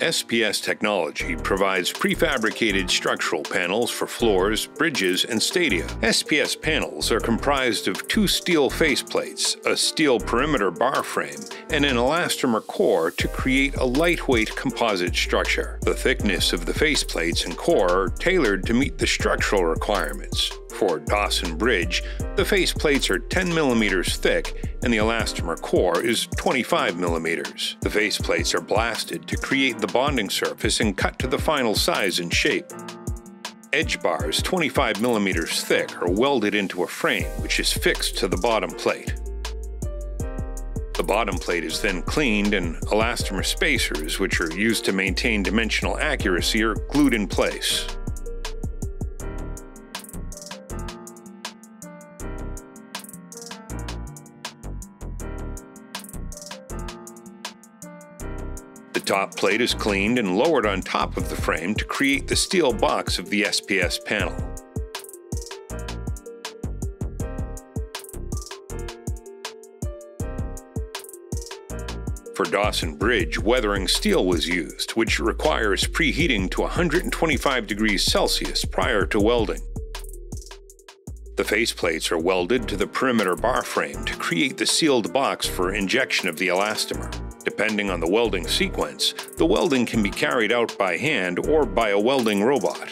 SPS Technology provides prefabricated structural panels for floors, bridges, and stadia. SPS panels are comprised of two steel faceplates, a steel perimeter bar frame, and an elastomer core to create a lightweight composite structure. The thickness of the faceplates and core are tailored to meet the structural requirements. For Dawson Bridge, the face plates are 10 millimeters thick and the elastomer core is 25 millimeters. The face plates are blasted to create the bonding surface and cut to the final size and shape. Edge bars 25 millimeters thick are welded into a frame which is fixed to the bottom plate. The bottom plate is then cleaned and elastomer spacers, which are used to maintain dimensional accuracy, are glued in place. Top plate is cleaned and lowered on top of the frame to create the steel box of the SPS panel. For Dawson Bridge, weathering steel was used, which requires preheating to 125 degrees Celsius prior to welding. The faceplates are welded to the perimeter bar frame to create the sealed box for injection of the elastomer. Depending on the welding sequence, the welding can be carried out by hand or by a welding robot.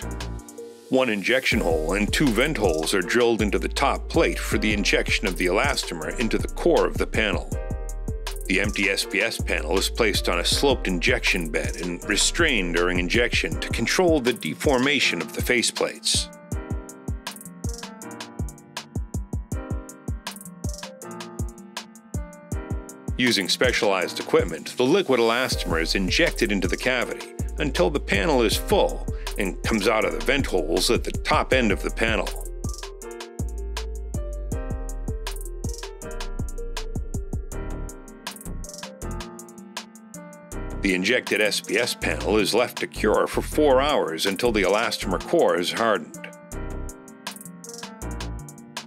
One injection hole and two vent holes are drilled into the top plate for the injection of the elastomer into the core of the panel. The empty SPS panel is placed on a sloped injection bed and restrained during injection to control the deformation of the faceplates. Using specialized equipment, the liquid elastomer is injected into the cavity until the panel is full and comes out of the vent holes at the top end of the panel. The injected SPS panel is left to cure for 4 hours until the elastomer core is hardened.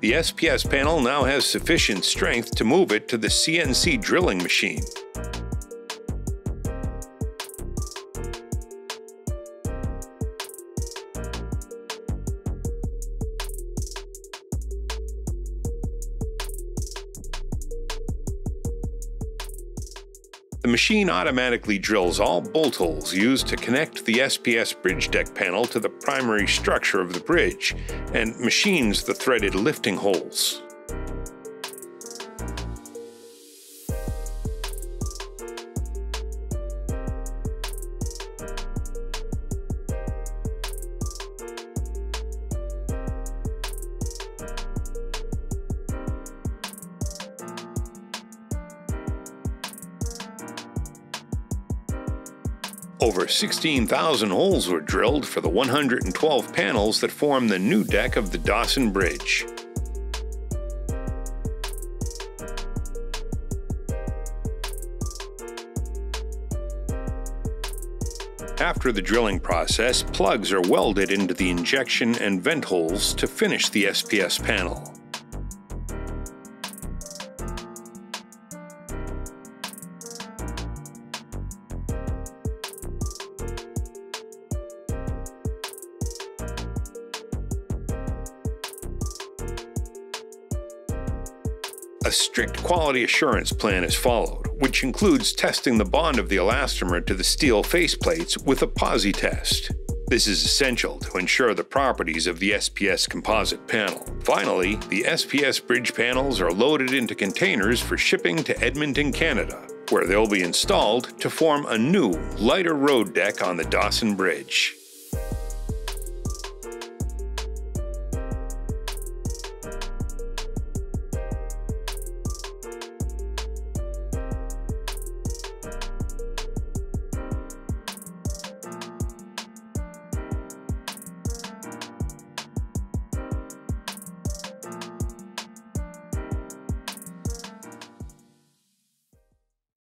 The SPS panel now has sufficient strength to move it to the CNC drilling machine. The machine automatically drills all bolt holes used to connect the SPS bridge deck panel to the primary structure of the bridge, and machines the threaded lifting holes. Over 16,000 holes were drilled for the 112 panels that form the new deck of the Dawson Bridge. After the drilling process, plugs are welded into the injection and vent holes to finish the SPS panel. A strict quality assurance plan is followed, which includes testing the bond of the elastomer to the steel faceplates with a PosiTest. This is essential to ensure the properties of the SPS composite panel. Finally, the SPS bridge panels are loaded into containers for shipping to Edmonton, Canada, where they'll be installed to form a new, lighter road deck on the Dawson Bridge.